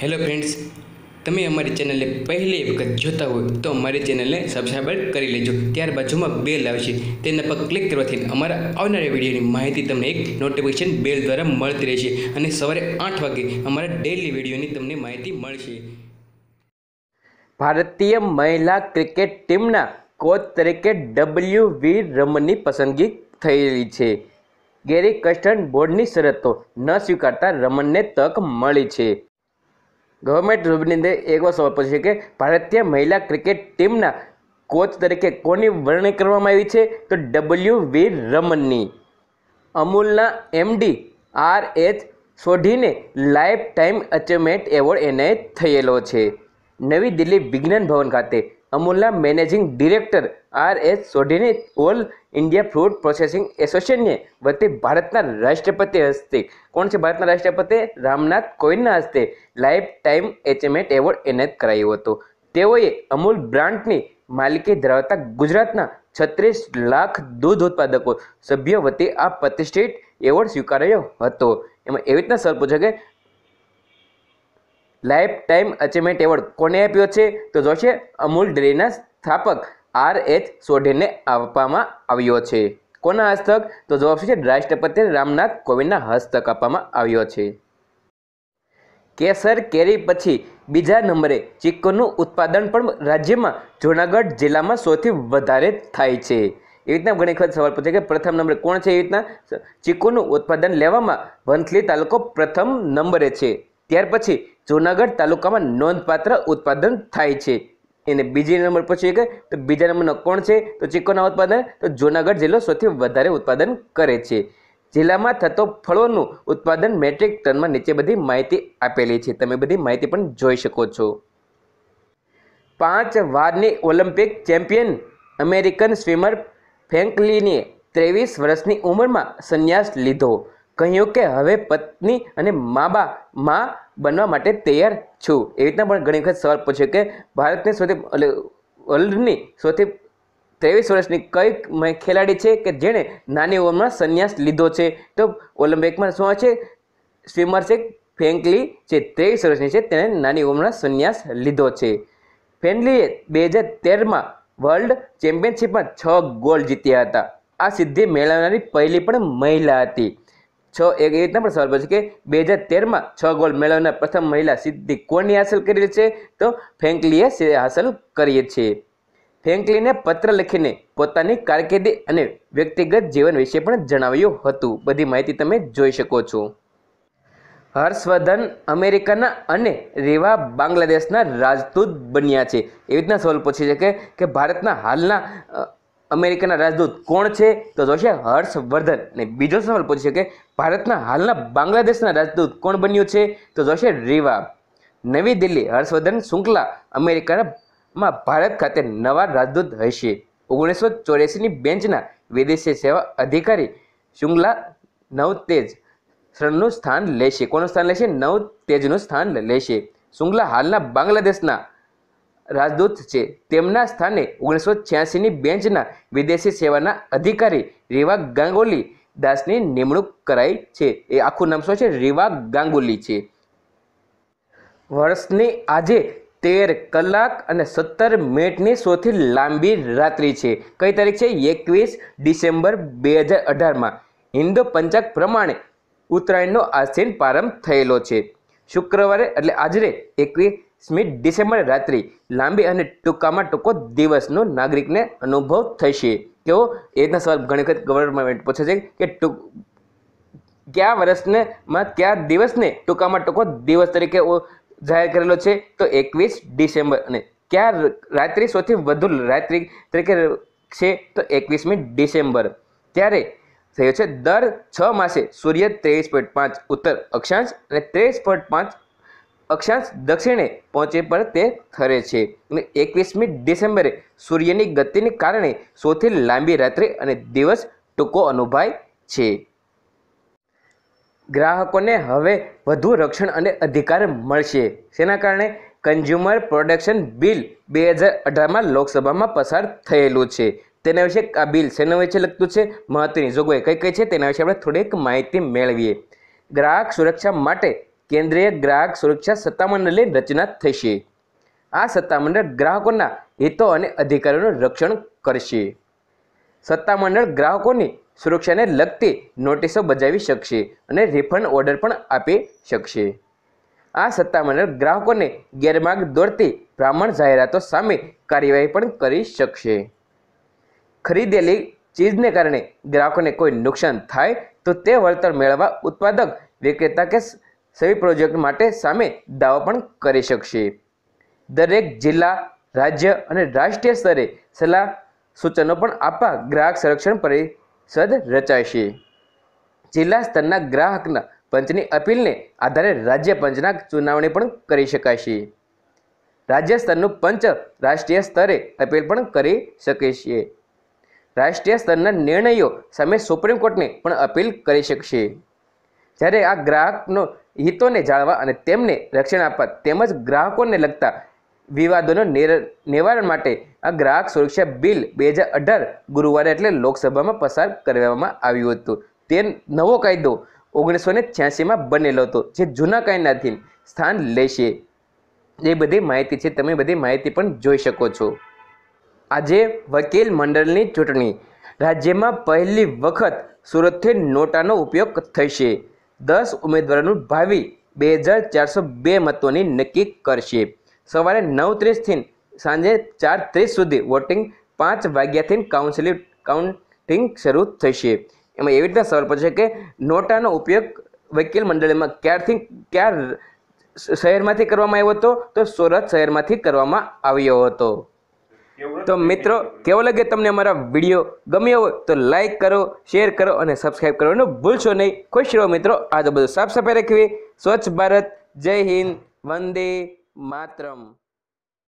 Hello friends તમે અમારી ચેનલને પહેલી વખત જોતા હોય તો અમારી ચેનલને સબસ્ક્રાઈબ કરી લેજો. ત્યાર બાજુમાં બેલ આવશે. તેના પર ક્લિક કરવાથી અમારા આવનારા વિડીયોની માહિતી તમને એક નોટિફિકેશન બેલ દ્વારા મળતી રહેશે અને સવારે આઠ વાગે અમારા ડેલી વિડીયોની તમને માહિતી મળશે. ભારતીય મહિલા ક્રિકેટ ટીમના કોચ તરીકે ડબલ્યુ વી રમનની પસંદગી થયેલી છે. ગેરી કસ્ટર્ન બોર્ડની શરતો ન સ્વીકારતા રમનને તક મળી છે. ગવર્મેન્ટ રૂબની અંદર એવો સવાલ છે કે ભારતીય મહિલા ક્રિકેટ ટીમના કોચ તરીકે કોની વરણી કરવામાં આવી છે? તો ડબલ્યુ વી રમનની અમૂલના એમડી આર એચ સોઢીને લાઈફ ટાઈમ અચીવમેન્ટ એવોર્ડ એનાયત થયેલો છે. નવી દિલ્હી વિજ્ઞાન ભવન ખાતે અમૂલના મેનેજિંગ ડિરેક્ટર આર એસ સોઢીને ઓલ ઇન્ડિયા ફ્રૂટ પ્રોસેસિંગ એસોસિએશનને વતી ભારતના રાષ્ટ્રપતિ હસ્તે. કોણ છે ભારતના રાષ્ટ્રપતિ? રામનાથ કોવિંદના હસ્તે લાઈફ ટાઈમ એચીવમેન્ટ એવોર્ડ એનાયત કરાયો હતો. તેઓએ અમૂલ બ્રાન્ડની માલિકી ધરાવતા ગુજરાતના છત્રીસ લાખ દૂધ ઉત્પાદકો સભ્ય વતી આ પ્રતિષ્ઠિત એવોર્ડ સ્વીકારાયો હતો. એમાં એવી રીતના સર પૂછે કે લાઈફ ટાઈમ અચીવમેન્ટ એવોર્ડ કોને આપ્યો છે? તો જોશે, અમૂલ ડેરીના સ્થાપક આર એચ સોઢેને આપવામાં આવ્યો છે. કોના હસ્તક? તો જવાબ છે? રાષ્ટ્રપતિ રામનાથ કોવિંદના હસ્તક આપવામાં આવ્યો છે. કેસર કેરી પછી બીજા નંબરે ચીકુનું ઉત્પાદન પણ રાજ્યમાં જૂનાગઢ જિલ્લામાં સૌથી વધારે થાય છે. એવી રીતના ઘણી વખત સવાલ પૂછે કે પ્રથમ નંબરે કોણ છે? એવી રીતના ચીકુનું ઉત્પાદન લેવામાં વંથલી તાલુકો પ્રથમ નંબરે છે. ત્યાર પછી જૂનાગઢ તાલુકામાં નોંધપાત્ર ઉત્પાદન થાય છે. એને બીજી નંબર પછી કે, તો બીજા નંબરનો કોણ છે? તો ચીકોના ઉત્પાદન? તો જૂનાગઢ જિલ્લો સૌથી વધારે ઉત્પાદન કરે છે. જિલ્લામાં થતો ફળોનું ઉત્પાદન મેટ્રિક ટનમાં નીચે બધી માહિતી આપેલી છે. તમે બધી માહિતી પણ જોઈ શકો છો. પાંચ વારની ઓલિમ્પિક ચેમ્પિયન અમેરિકન સ્વિમર ફેન્કલીને ત્રેવીસ વર્ષની ઉંમરમાં સંન્યાસ લીધો. કહ્યું કે હવે પત્ની અને મા બા મા બનવા માટે તૈયાર છું. એવી રીતના પણ ઘણી વખત સવાલ પૂછ્યો કે ભારતની સૌથી વર્લ્ડની સૌથી ત્રેવીસ વર્ષની કઈ ખેલાડી છે કે જેણે નાની ઉંમરમાં સંન્યાસ લીધો છે? તો ઓલિમ્પિકમાં શું છે? સ્વિમર છે ફેન્કલી છે ત્રેવીસ વર્ષની છે, તેણે નાની ઉંમરમાં સંન્યાસ લીધો છે. ફેન્કલીએ બે હજાર તેરમાં વર્લ્ડ ચેમ્પિયનશિપમાં છ ગોલ્ડ જીત્યા હતા. આ સિદ્ધિ મેળવનારી પહેલી પણ મહિલા હતી. છ એક એવી રીતના પણ સવાલ પૂછે કે બે હજાર તેરમાં છ ગોલ મેળવનાર પ્રથમ મહિલા સિદ્ધિ કોની હાંસલ કરેલી છે? તો ફેન્કલીએ હાંસલ કરીએ છે ફેન્કલીને પત્ર લખીને પોતાની કારકિર્દી અને વ્યક્તિગત જીવન વિશે પણ જણાવ્યું હતું. બધી માહિતી તમે જોઈ શકો છો. હર્ષવર્ધન અમેરિકાના અને રેવા બાંગ્લાદેશના રાજદૂત બન્યા છે. એવી રીતના સવાલ પૂછી છે કે ભારતના હાલના અમેરિકાના રાજદૂત કોણ છે? તો જોશે હર્ષવર્ધન. અને બીજો સવાલ પૂછી કે ભારતના હાલના બાંગ્લાદેશના રાજદૂત કોણ બન્યું છે? તો જોશે રીવા. નવી દિલ્હી, હર્ષવર્ધન શૃંખલા અમેરિકામાં ભારત ખાતે નવા રાજદૂત હશે. ઓગણીસો ચોર્યાસીની બેન્ચના વિદેશી સેવા અધિકારી શુંગલા નવતેજ શરણનું સ્થાન લેશે. કોનું સ્થાન લેશે? નવ તેજનું સ્થાન લેશે. શુંગલા હાલના બાંગ્લાદેશના રાજદૂત છે. તેમના સ્થાને ઓગણીસો છ્યાસીની બેન્ચના વિદેશી સેવાના અધિકારી રીવા ગાંગુલી દાસની નિમણૂક કરાઈ છે. એ આખું નામ શું છે? રીવા ગાંગુલી છે. વર્ષની આજે તેર કલાક અને સત્તર મિનિટની સૌથી લાંબી રાત્રિ છે. કઈ તારીખ છે? એકવીસ ડિસેમ્બર બે હજાર અઢારમાં. હિન્દુ પંચાગ પ્રમાણે ઉત્તરાયણનો આસીન પ્રારંભ થયેલો છે. શુક્રવારે એટલે આજરે એકવીસમી ડિસેમ્બર રાત્રિ લાંબી અને ટૂંકામાં ટૂંકો દિવસનો નાગરિકને અનુભવ થશે. કેવો એ રીતના સવાલ ઘણી વખત ગવર્મેન્ટ પૂછે છે કે ટૂંક કયા વર્ષને માં કયા દિવસને ટૂંકામાં ટૂંકો દિવસ તરીકે જાહેર કરેલો છે? તો એકવીસ ડિસેમ્બર અને કયા રાત્રિ સૌથી વધુ રાત્રિ તરીકે છે? તો એકવીસમી ડિસેમ્બર. ત્યારે થયો છે દર છ માસે સૂર્ય ત્રેવીસ પોઈન્ટ પાંચ, ઉત્તર અક્ષાંશ અને ત્રેવીસ પોઈન્ટ પાંચ અક્ષાંશ દક્ષિણે પહોંચે પર તે ઠરે છે. અને એકવીસમી ડિસેમ્બરે સૂર્યની ગતિને કારણે સૌથી લાંબી રાત્રિ અને દિવસ ટૂંકો અનુભવાય છે. ગ્રાહકોને હવે વધુ રક્ષણ અને અધિકાર મળશે. જેના કારણે? કન્ઝ્યુમર પ્રોડક્શન બિલ બે હજાર અઢારમાં લોકસભામાં પસાર થયેલું છે. તેના વિશે આ બિલ શેના વિશે લગતું છે? મહત્વની જોગવાઈ કઈ કઈ છે તેના વિશે આપણે થોડીક માહિતી મેળવીએ. ગ્રાહક સુરક્ષા માટે કેન્દ્રીય ગ્રાહક સુરક્ષા સત્તામંડળની રચના થશે. આ સત્તામંડળ ગ્રાહકોના હિતો અને અધિકારોનું રક્ષણ કરશે. સત્તામંડળ ગ્રાહકોની સુરક્ષાને લગતી નોટિસો બજાવી શકશે અને રિફંડ ઓર્ડર પણ આપી શકશે. આ સત્તામંડળ ગ્રાહકોને ગેરમાર્ગ દોરતી બ્રાહ્મણ જાહેરાતો સામે કાર્યવાહી પણ કરી શકશે. ખરીદેલી ચીજને કારણે ગ્રાહકોને કોઈ નુકસાન થાય તો તે વળતર મેળવવા ઉત્પાદક, વિક્રેતા કે સવી પ્રોજેક્ટ માટે સામે દાવો પણ કરી શકશે. દરેક જિલ્લા, રાજ્ય અને રાષ્ટ્રીય સ્તરે સલાહ સૂચનો પણ આપવા ગ્રાહક સંરક્ષણ પરિષદ રચાશે. જિલ્લા સ્તરના ગ્રાહકના પંચની અપીલને આધારે રાજ્ય પંચના ચુનાવણી પણ કરી શકાશે. રાજ્ય સ્તરનું પંચ રાષ્ટ્રીય સ્તરે અપીલ પણ કરી શકે છે. રાષ્ટ્રીય સ્તરના નિર્ણયો સામે સુપ્રીમ કોર્ટને પણ અપીલ કરી શકશે. જ્યારે આ ગ્રાહકનો હિતોને જાળવા અને તેમને રક્ષણ આપવા તેમજ ગ્રાહકોને લગતા વિવાદોનો નિવારણ માટે આ ગ્રાહક સુરક્ષા બિલ બે હજાર અઢાર ગુરુવારે એટલે લોકસભામાં પસાર કરવામાં આવ્યું હતું. તે નવો કાયદો ઓગણીસો ને છ્યાસીમાં બનેલો હતો, જે જૂના કાયદાથી સ્થાન લેશે. એ બધી માહિતી છે, તમે બધી માહિતી પણ જોઈ શકો છો. આજે વકીલ મંડળની ચૂંટણી રાજ્યમાં પહેલી વખત સુરતથી નોટાનો ઉપયોગ થશે. દસ ઉમેદવારોનું ભાવિ બે હજાર ચારસો બે મતોની નક્કી કરશે. સવારે નવ ત્રીસથી સાંજે ચાર ત્રીસ સુધી વોટિંગ પાંચ વાગ્યાથી કાઉન્સિલિંગ કાઉન્ટિંગ શરૂ થશે. એમાં એવી રીતના સવાલ પૂછે કે નોટાનો ઉપયોગ વકીલ મંડળીમાં ક્યારથી ક્યાર શહેરમાંથી કરવામાં આવ્યો હતો? તો સુરત શહેરમાંથી કરવામાં આવ્યો હતો. તો મિત્રો, કેવો લાગે તમને અમારા વીડિયો? ગમ્યો હોય તો લાઈક કરો શેર કરો અને સબસ્ક્રાઈબ કરવાનું ભૂલશો નહીં. ખુશ રહો મિત્રો. આ તો બધું સાફ સફાઈ રાખવી. સ્વચ્છ ભારત. જય હિન્દ. વંદે માતરમ.